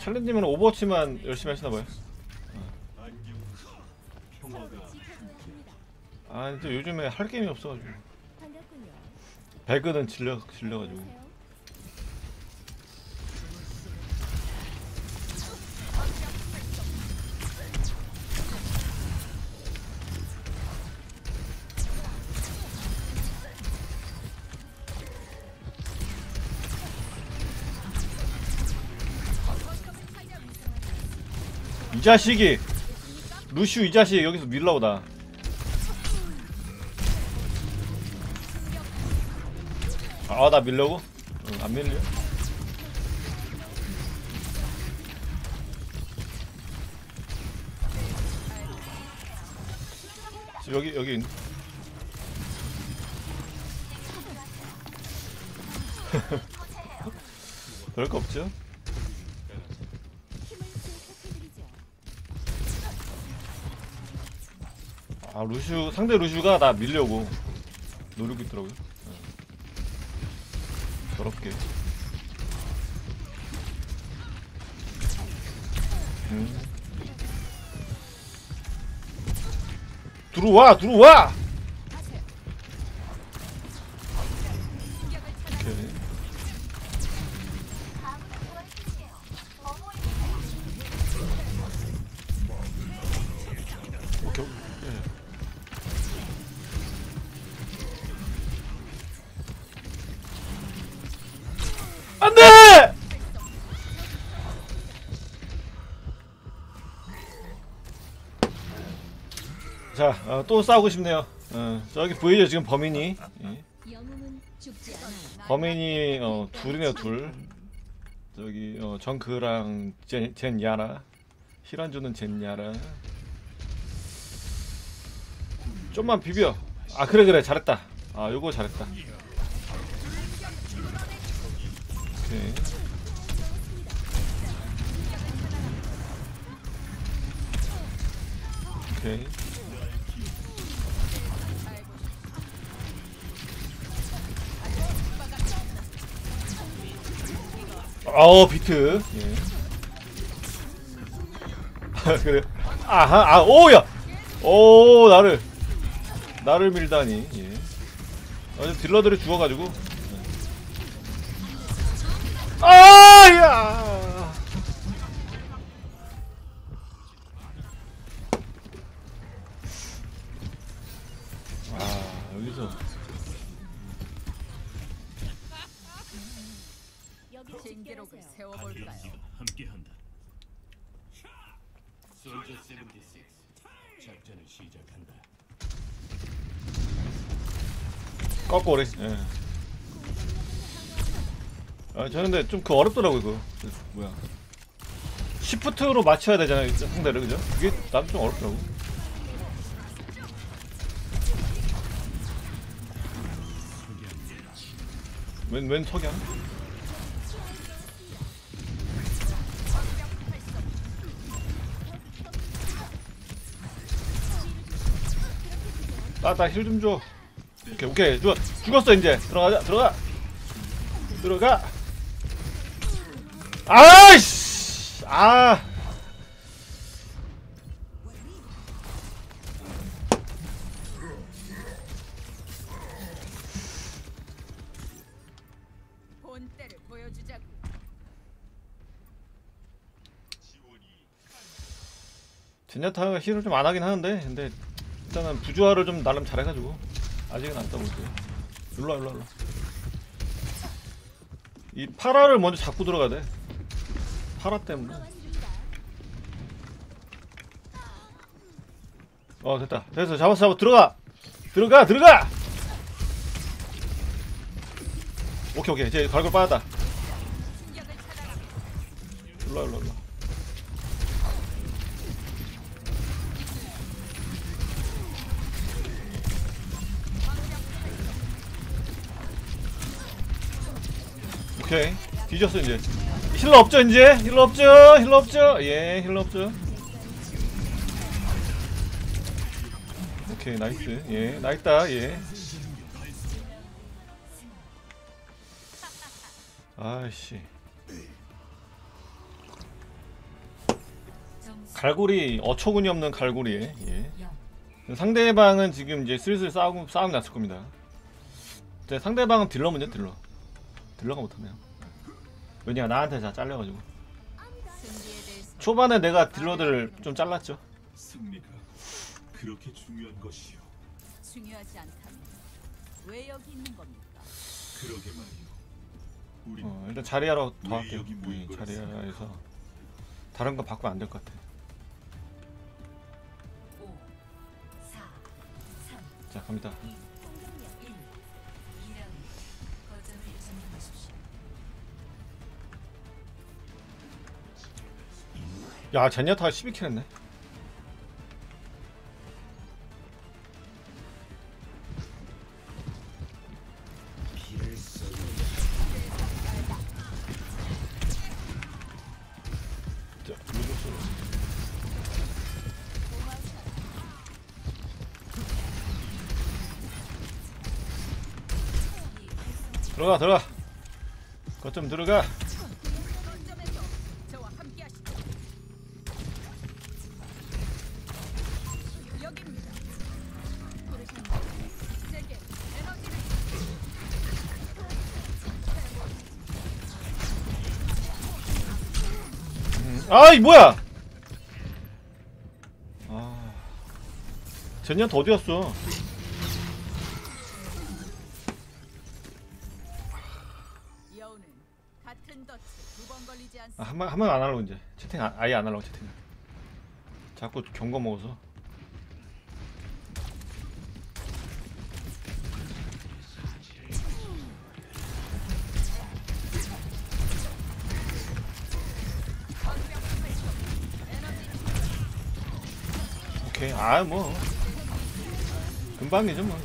챌린지면 오버워치만 열심히 하시나봐요 아 요즘에 할 게임이 없어가지고. 배그는 질려 질려가지고 이 자식이 루슈 이 자식 여기서 밀라오다 아나 밀려고? 응, 안 밀려 여기 여기. 별거 없죠? 아 루슈 상대 루슈가 나 밀려고 노리고 있더라고요. 응. 더럽게. 음. 들어와 들어와. 오케이. 자, 어, 또 싸우고 싶네요. 어, 저기 보이죠 지금 범인이. 예. 범인이 어, 둘이네요 둘. 저기 어, 정크랑 젠, 젠 야라. 히란주는 젠 야라. 좀만 비벼. 아 그래 그래 잘했다. 아 요거 잘했다. 오케이. 오케이. 어 비트. 예. 아 그래. 아하 아 오야. 오 나를 나를 밀다니. 예. 어제 딜러들이 죽어가지고. 예. 아야. 아 여기서 집결하세요. 세워볼까요? 함께한다. 솔저 76 작전을 시작한다. 거꾸로 예. 아 저는 근데 좀 그 어렵더라고요 그거 그 뭐야 시프트로 맞춰야 되잖아요 상대를 그죠? 그게 나도 좀 어렵더라고 웬, 웬 석양? 나나 힐 좀 줘. 오케이 오케이 죽 죽었어 이제 들어가자 들어가 들어가. 아이씨 아. 젠야타가 힐을 좀 안 하긴 하는데 근데 일단은 부조화를 좀 나름 잘해가지고 아직은 안 있어요. 일로와 일로와 일로와. 이 파라를 먼저 잡고 들어가야 돼. 파라 때문에. 어 됐다 됐어 잡았어 잡았어 들어가 들어가 들어가 오케이 오케이 이제 갈고 빠졌다 일로와 일로와 일로와 오케이. 뒤졌어 이제. healer 없죠 이제? healer 없죠? healer 없죠? 예 healer 없죠. 오케이 nice. 예 nice다 예. 아이씨. 갈고리 어처구니 없는 갈고리에 예. 상대방은 지금 이제 슬슬 싸움 싸움 났을 겁니다. 상대방은 딜러 문제 딜러. 딜러가 못하네요. 왜냐 나한테 다 잘려가지고 초반에 내가 딜러들 좀 잘랐죠. 승리가 그렇게 중요한 것이요. 중요하지 않다면 왜 여기 있는 겁니까? 그러게 말이요. 우리 어, 일단 자리하러 더 왜 할게요. 여기 모인 예, 거였어요? 자리하에서 다른 거 바꾸면 안 될 것 같아. 자 갑니다. 야 제니아타가 12킬 했네. 들어가 들어가 거점 들어가 아이 뭐야? 아. 젠니한테 어디 갔어? 여우는 같은 덫에 두번 걸리지 않습니다. 아, 한번 한번 안 하려고 이제 채팅 아, 아예 안 하려고 채팅 자꾸 경고 먹어서 오케이 아 뭐. 금방이죠 뭐.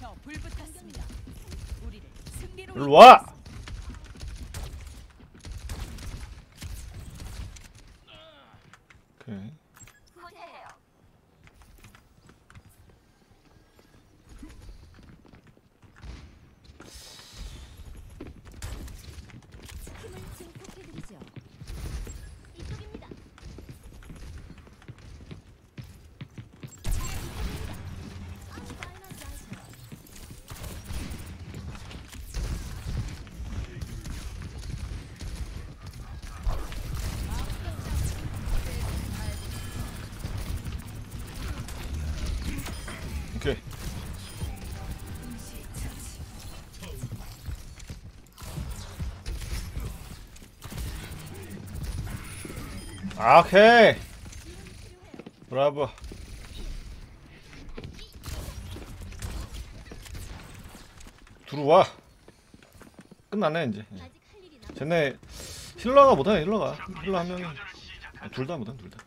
저 불붙었습니다. 우리를 승리로 일로 와 오케이. 브라보. 들어와. 끝났네 이제. 예. 쟤네 힐러가 못하네 힐러가. 힐러 한 명이. 둘다 못하네 둘다.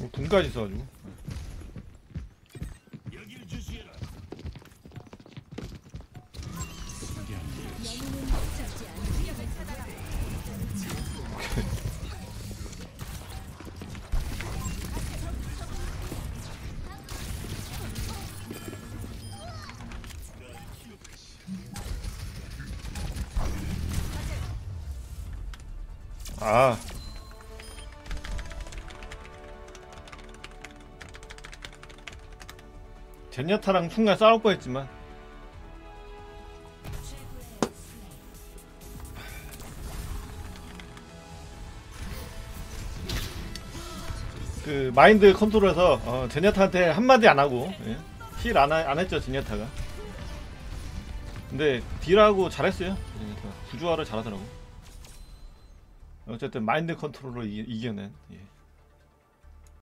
어, 군까지 있어가지고 아. 아 제니아타랑 순간 싸울 뻔했지만 그 마인드 컨트롤에서 어, 제니아타한테 한마디 안 하고 예? 힐안 안 했죠 제니아타가 근데 딜하고 잘했어요 구조화를 잘하더라고 어쨌든 마인드 컨트롤로 이, 이겨낸 예.